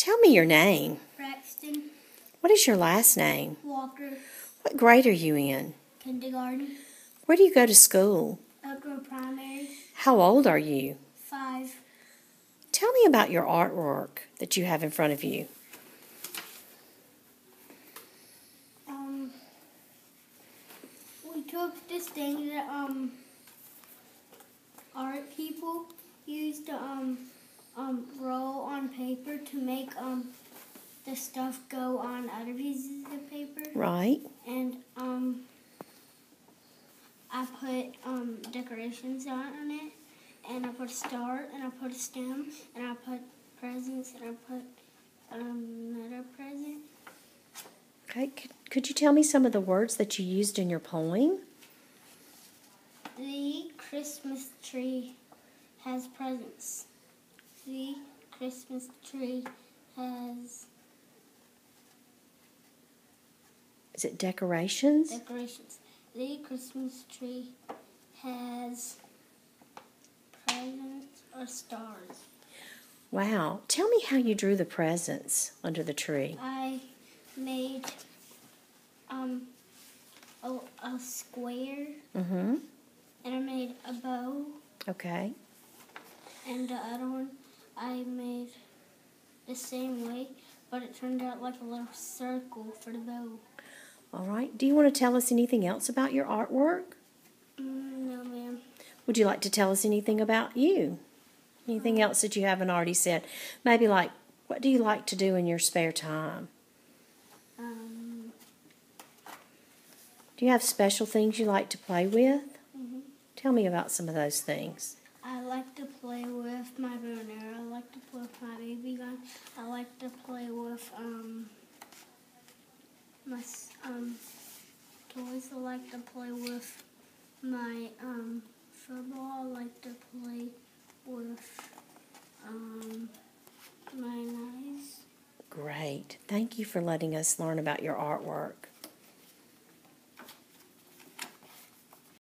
Tell me your name. Braxton What is your last name? Walker What grade are you in? Kindergarten Where do you go to school? Upper Primary How old are you? Five Tell me about your artwork that you have in front of you. um we took this thing that um art people used to um um roll on paper to make um the stuff go on other pieces of paper Right? and um I put um decorations on it and I put a star and I put a stem and I put presents and I put um, another present. Okay. Could, could you tell me some of the words that you used in your poem? The Christmas tree has presents. The Christmas tree has Is it decorations? decorations. The Christmas tree has presents or stars. Wow. Tell me how you drew the presents under the tree. I made um a, a square Mm-hmm. and I made a bow Okay. and the other one I made the same way but it turned out like a little circle for the bow. All right. Do you want to tell us anything else about your artwork? Mm, no ma'am. Would you like to tell us anything about you? Anything else that you haven't already said? Maybe like, what do you like to do in your spare time? Um, Do you have special things you like to play with? mhm. Tell me about some of those things. I like to play with my bow and like to play with my baby gun. I like to play with um my um toys. I like to play with my um football. I like to play with um my knives. Great. Thank you for letting us learn about your artwork.